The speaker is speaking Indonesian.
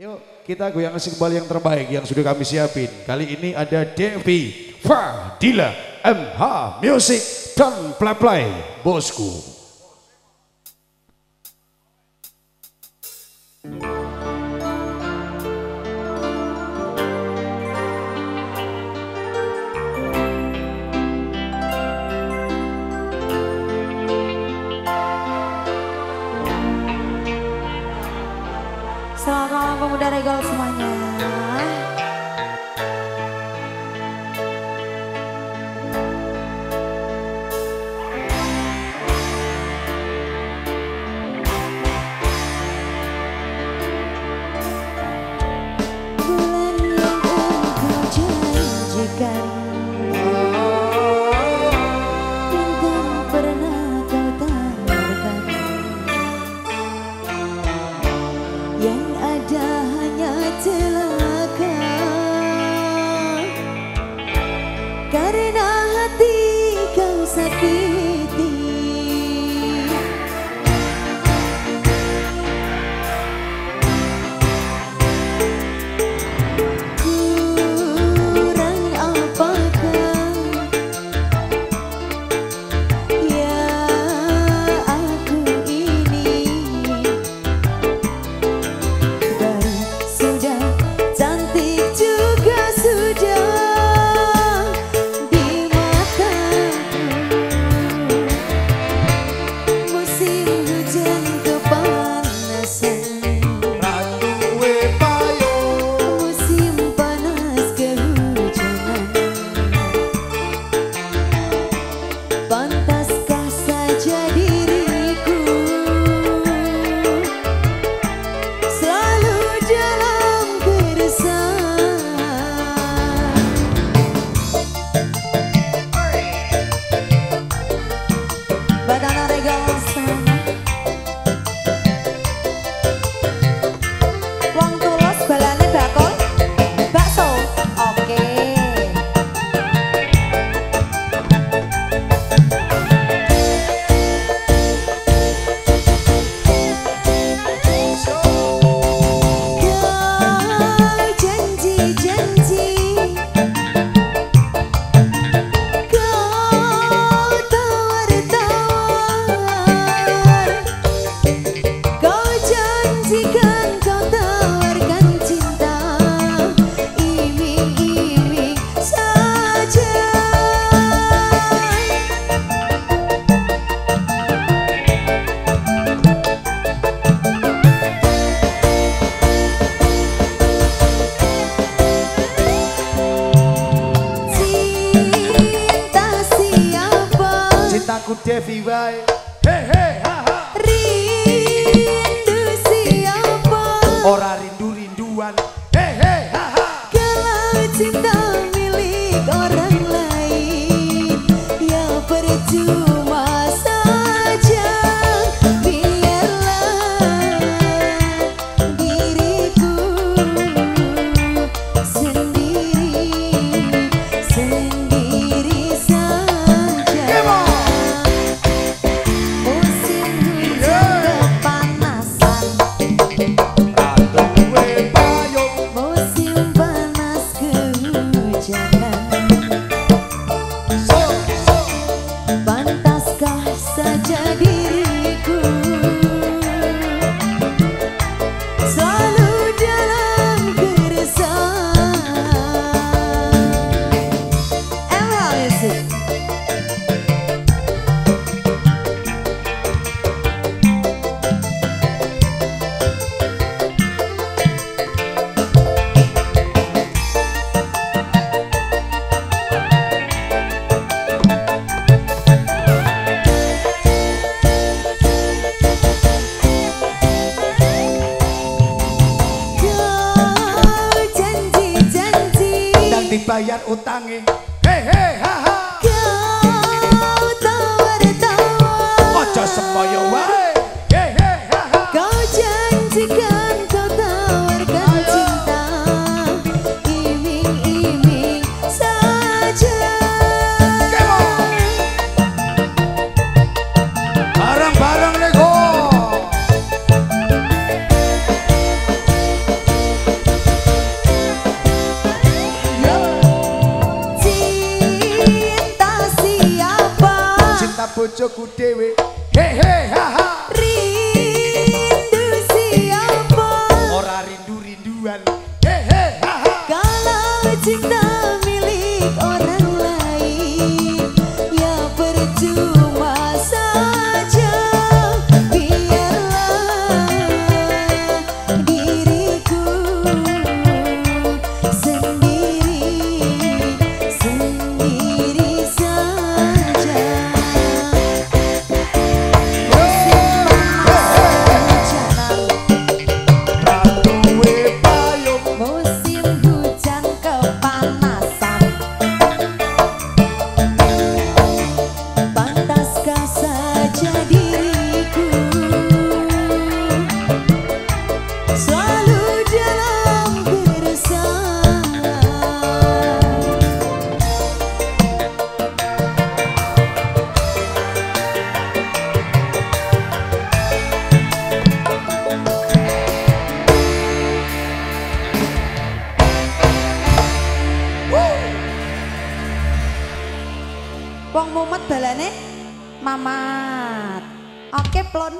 Yuk kita goyang goyangkan kembali yang terbaik yang sudah kami siapin. Kali ini ada Devi Fadila MH Music dan Play Bosku. Udah regal semuanya. Devi wae. He ha ha. Rindu siapa? Ora rindu. dibayar utangnya, Hehehe. bojoku dhewe. He he ha ha. Ri mumet balane? Mamat. Oke plon.